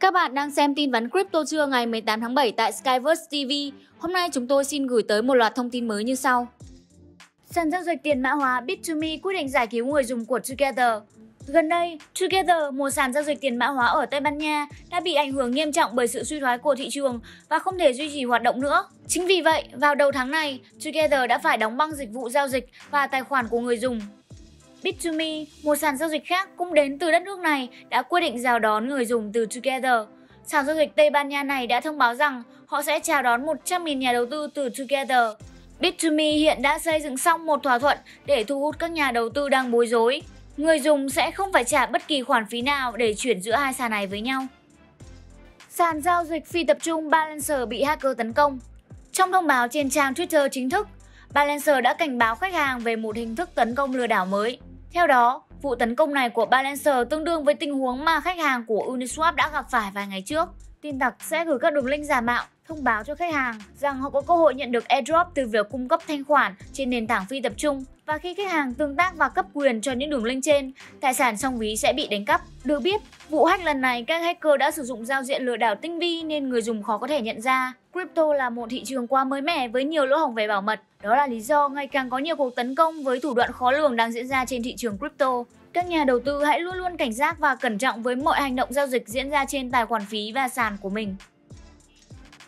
Các bạn đang xem tin vắn crypto trưa ngày 18 tháng 7 tại Skyverse TV. Hôm nay chúng tôi xin gửi tới một loạt thông tin mới như sau. Sàn giao dịch tiền mã hóa Bit2Me quyết định giải cứu người dùng của Together. Gần đây, Together, một sàn giao dịch tiền mã hóa ở Tây Ban Nha, đã bị ảnh hưởng nghiêm trọng bởi sự suy thoái của thị trường và không thể duy trì hoạt động nữa. Chính vì vậy, vào đầu tháng này, Together đã phải đóng băng dịch vụ giao dịch và tài khoản của người dùng. Bit2Me, một sàn giao dịch khác cũng đến từ đất nước này, đã quyết định chào đón người dùng từ Together. Sàn giao dịch Tây Ban Nha này đã thông báo rằng họ sẽ chào đón 100.000 nhà đầu tư từ Together. Bit2Me hiện đã xây dựng xong một thỏa thuận để thu hút các nhà đầu tư đang bối rối. Người dùng sẽ không phải trả bất kỳ khoản phí nào để chuyển giữa hai sàn này với nhau. Sàn giao dịch phi tập trung Balancer bị hacker tấn công. Trong thông báo trên trang Twitter chính thức, Balancer đã cảnh báo khách hàng về một hình thức tấn công lừa đảo mới. Theo đó, vụ tấn công này của Balancer tương đương với tình huống mà khách hàng của Uniswap đã gặp phải vài ngày trước. Tin tặc sẽ gửi các đường link giả mạo thông báo cho khách hàng rằng họ có cơ hội nhận được airdrop từ việc cung cấp thanh khoản trên nền tảng phi tập trung và khi khách hàng tương tác và cấp quyền cho những đường link trên, tài sản trong ví sẽ bị đánh cắp. Được biết, vụ hack lần này các hacker đã sử dụng giao diện lừa đảo tinh vi nên người dùng khó có thể nhận ra. Crypto là một thị trường quá mới mẻ với nhiều lỗ hổng về bảo mật. Đó là lý do ngày càng có nhiều cuộc tấn công với thủ đoạn khó lường đang diễn ra trên thị trường crypto. Các nhà đầu tư hãy luôn luôn cảnh giác và cẩn trọng với mọi hành động giao dịch diễn ra trên tài khoản phí và sàn của mình.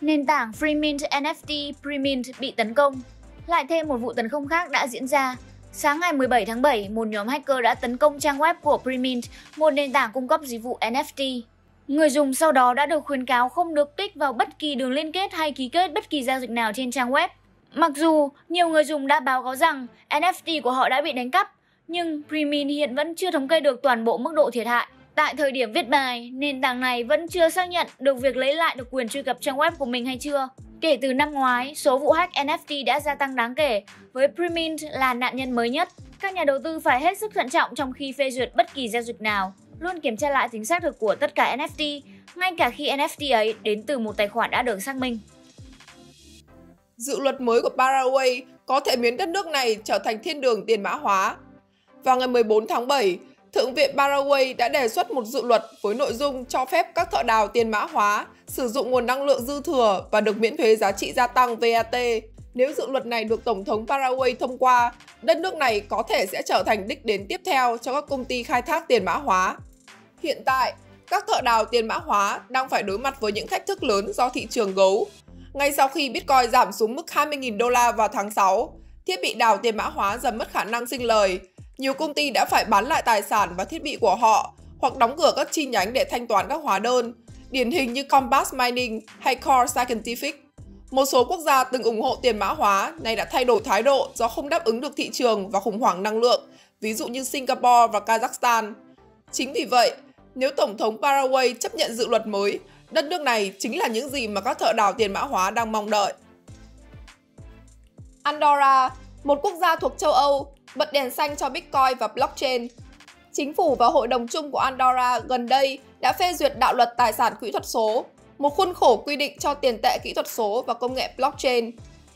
Nền tảng Freemint NFT Premint bị tấn công. Lại thêm một vụ tấn công khác đã diễn ra. Sáng ngày 17 tháng 7, một nhóm hacker đã tấn công trang web của Premint, một nền tảng cung cấp dịch vụ NFT. Người dùng sau đó đã được khuyến cáo không được kích vào bất kỳ đường liên kết hay ký kết bất kỳ giao dịch nào trên trang web. Mặc dù nhiều người dùng đã báo cáo rằng NFT của họ đã bị đánh cắp, nhưng Premin hiện vẫn chưa thống kê được toàn bộ mức độ thiệt hại. Tại thời điểm viết bài, nền tảng này vẫn chưa xác nhận được việc lấy lại được quyền truy cập trang web của mình hay chưa. Kể từ năm ngoái, số vụ hack NFT đã gia tăng đáng kể, với Premint là nạn nhân mới nhất. Các nhà đầu tư phải hết sức thận trọng trong khi phê duyệt bất kỳ giao dịch nào, luôn kiểm tra lại tính xác thực của tất cả NFT, ngay cả khi NFT ấy đến từ một tài khoản đã được xác minh. Dự luật mới của Paraguay có thể biến đất nước này trở thành thiên đường tiền mã hóa. Vào ngày 14 tháng 7, Thượng viện Paraguay đã đề xuất một dự luật với nội dung cho phép các thợ đào tiền mã hóa sử dụng nguồn năng lượng dư thừa và được miễn thuế giá trị gia tăng VAT. Nếu dự luật này được Tổng thống Paraguay thông qua, đất nước này có thể sẽ trở thành đích đến tiếp theo cho các công ty khai thác tiền mã hóa. Hiện tại, các thợ đào tiền mã hóa đang phải đối mặt với những thách thức lớn do thị trường gấu. Ngay sau khi Bitcoin giảm xuống mức 20.000 đô la vào tháng 6, thiết bị đào tiền mã hóa dần mất khả năng sinh lời nhiều công ty đã phải bán lại tài sản và thiết bị của họ hoặc đóng cửa các chi nhánh để thanh toán các hóa đơn, điển hình như Compass Mining hay Core Scientific. Một số quốc gia từng ủng hộ tiền mã hóa này đã thay đổi thái độ do không đáp ứng được thị trường và khủng hoảng năng lượng, ví dụ như Singapore và Kazakhstan. Chính vì vậy, nếu Tổng thống Paraguay chấp nhận dự luật mới, đất nước này chính là những gì mà các thợ đào tiền mã hóa đang mong đợi. Andorra, một quốc gia thuộc châu Âu, bật đèn xanh cho Bitcoin và blockchain. Chính phủ và Hội đồng chung của Andorra gần đây đã phê duyệt đạo luật tài sản kỹ thuật số, một khuôn khổ quy định cho tiền tệ kỹ thuật số và công nghệ blockchain.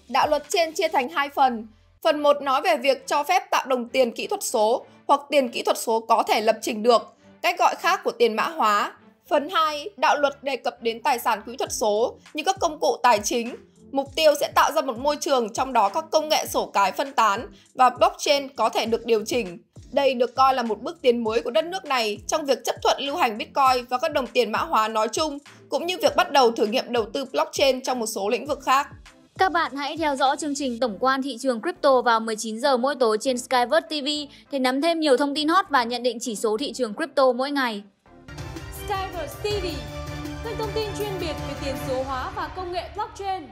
Đạo luật trên chia thành hai phần. Phần 1 nói về việc cho phép tạo đồng tiền kỹ thuật số hoặc tiền kỹ thuật số có thể lập trình được, cách gọi khác của tiền mã hóa. Phần 2, đạo luật đề cập đến tài sản kỹ thuật số như các công cụ tài chính, Mục tiêu sẽ tạo ra một môi trường trong đó các công nghệ sổ cái phân tán và blockchain có thể được điều chỉnh. Đây được coi là một bước tiến mới của đất nước này trong việc chấp thuận lưu hành Bitcoin và các đồng tiền mã hóa nói chung, cũng như việc bắt đầu thử nghiệm đầu tư blockchain trong một số lĩnh vực khác. Các bạn hãy theo dõi chương trình tổng quan thị trường crypto vào 19 giờ mỗi tối trên Skyverse TV để nắm thêm nhiều thông tin hot và nhận định chỉ số thị trường crypto mỗi ngày. Skyverse TV, kênh thông tin chuyên biệt về tiền số hóa và công nghệ blockchain.